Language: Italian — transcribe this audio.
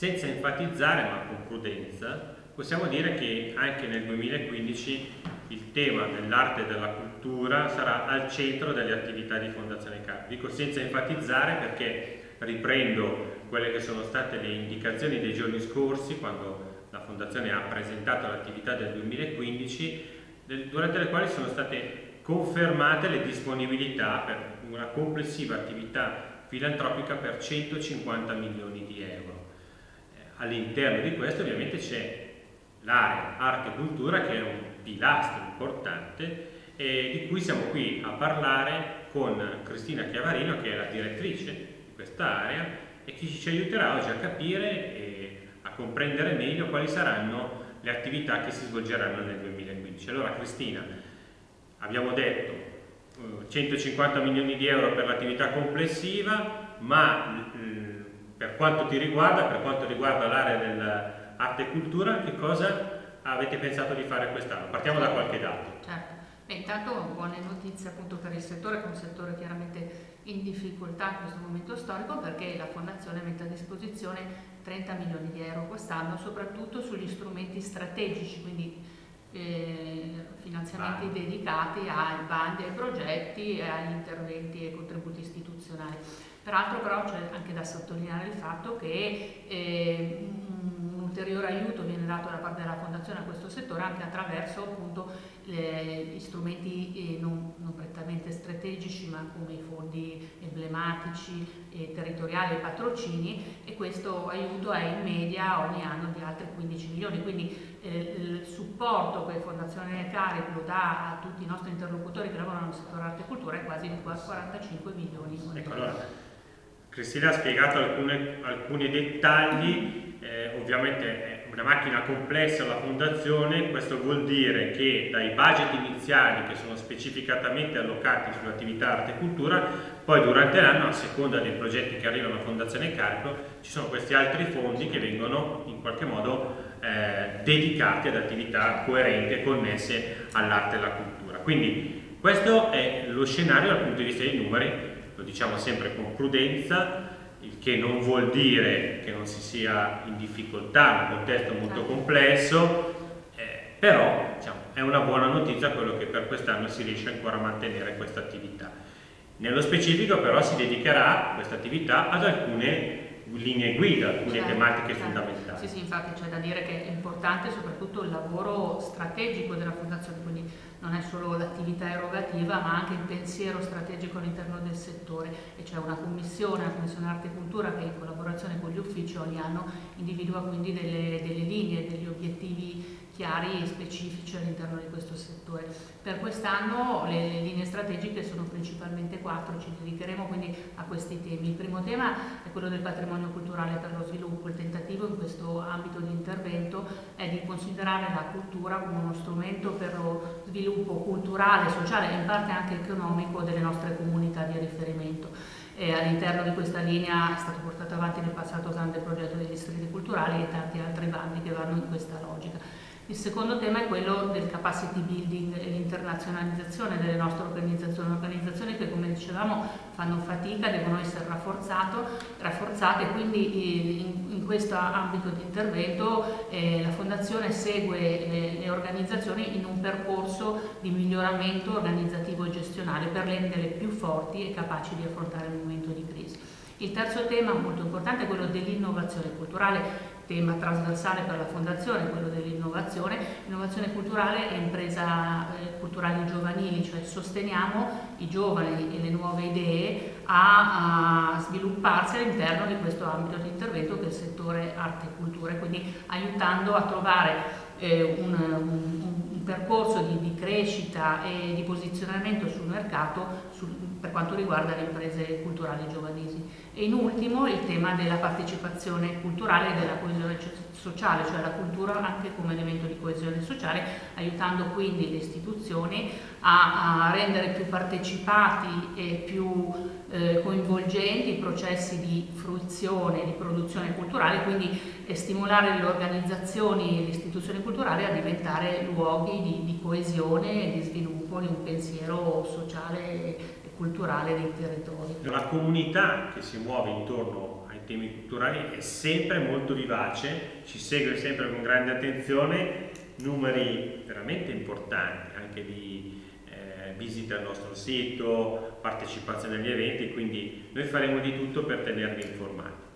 senza enfatizzare ma con prudenza, possiamo dire che anche nel 2015 il tema dell'arte e della cultura sarà al centro delle attività di Fondazione CAP. Dico senza enfatizzare perché riprendo quelle che sono state le indicazioni dei giorni scorsi quando la Fondazione ha presentato l'attività del 2015, durante le quali sono state confermate le disponibilità per una complessiva attività filantropica per 150 milioni di euro. Eh, all'interno di questo ovviamente c'è l'area arte e cultura che è un pilastro importante e di cui siamo qui a parlare con Cristina Chiavarino che è la direttrice di questa area e che ci aiuterà oggi a capire e a comprendere meglio quali saranno le attività che si svolgeranno nel 2015. Allora Cristina, abbiamo detto 150 milioni di euro per l'attività complessiva, ma per quanto ti riguarda, per quanto riguarda l'area dell'arte e cultura, che cosa avete pensato di fare quest'anno? Partiamo da qualche dato. Certo. Beh, intanto buone notizie appunto per il settore, che è un settore chiaramente in difficoltà in questo momento storico perché la Fondazione mette a disposizione 30 milioni di euro quest'anno, soprattutto sugli strumenti strategici, quindi eh, finanziamenti ah. dedicati ai bandi, ai progetti e agli interventi e contributi istituzionali. Peraltro però c'è anche da sottolineare il fatto che eh, un ulteriore aiuto viene dato da parte della Fondazione a questo settore anche attraverso appunto gli strumenti eh, non, non, prettamente strategici ma come i fondi emblematici e territoriali e patrocini e questo aiuto è in media ogni anno di altri 15 milioni quindi eh, il supporto che Fondazione Cariplo dà a tutti i nostri interlocutori che lavorano nel settore arte e cultura è quasi di 45 milioni. Ecco, allora, Cristina ha spiegato alcune, alcuni dettagli, eh, ovviamente è una macchina complessa la fondazione, questo vuol dire che dai budget iniziali che sono specificatamente allocati sull'attività arte e cultura, poi durante l'anno, a seconda dei progetti che arrivano a Fondazione Cariplo, ci sono questi altri fondi che vengono in qualche modo eh, dedicati ad attività coerenti e connesse all'arte e alla cultura. Quindi questo è lo scenario dal punto di vista dei numeri, lo diciamo sempre con prudenza, il che non vuol dire che non si sia in difficoltà in un contesto molto certo. complesso, eh, però diciamo, è una buona notizia quello che per quest'anno si riesce ancora a mantenere questa attività. Nello specifico però si dedicherà questa attività ad alcune linee guida, alcune certo, tematiche certo. fondamentali. Sì, sì, infatti c'è da dire che è importante soprattutto il lavoro strategico della Fondazione, quindi non è solo l'attività erogativa ma anche il pensiero strategico all'interno del settore e c'è una commissione, la Commissione Arte e Cultura che in collaborazione con gli uffici ogni anno individua quindi delle, delle linee, degli obiettivi chiari e specifici all'interno di questo settore. Per quest'anno le, linee strategiche sono principalmente quattro, ci dedicheremo quindi a questi temi. Il primo tema è quello del patrimonio culturale per lo sviluppo, il tentativo in questo ambito di intervento è di considerare la cultura come uno strumento per lo sviluppo culturale, sociale e in parte anche economico delle nostre comunità di riferimento. all'interno di questa linea è stato portato avanti nel passato grande progetto degli distretti culturali e tanti altri bandi che vanno in questa logica. Il secondo tema è quello del capacity building e l'internazionalizzazione delle nostre organizzazioni, organizzazioni che come dicevamo fanno fatica, devono essere rafforzate, quindi eh, in, in questo ambito di intervento eh, la Fondazione segue le, le organizzazioni in un percorso di miglioramento organizzativo e gestionale per renderle più forti e capaci di affrontare il momento di crisi. Il terzo tema molto importante è quello dell'innovazione culturale tema trasversale per la Fondazione, quello dell'innovazione, innovazione culturale e impresa eh, culturali giovanili, cioè sosteniamo i giovani e le nuove idee a, a svilupparsi all'interno di questo ambito di intervento il settore arte e cultura, quindi aiutando a trovare eh, un, un, un, percorso di, di, crescita e di posizionamento sul mercato sul, per quanto riguarda le imprese culturali giovanili. E in ultimo il tema della partecipazione culturale e della coesione sociale, cioè la cultura anche come elemento di coesione sociale, aiutando quindi le istituzioni a, a rendere più partecipati e più eh, coinvolgenti i processi di fruizione, di produzione culturale, quindi eh, stimolare le organizzazioni e le istituzioni culturali a diventare luoghi di, di coesione e di sviluppo di un pensiero sociale culturale dei territori. La comunità che si muove intorno ai temi culturali è sempre molto vivace, ci segue sempre con grande attenzione, numeri veramente importanti anche di eh, visite al nostro sito, partecipazione agli eventi, quindi noi faremo di tutto per tenervi informati.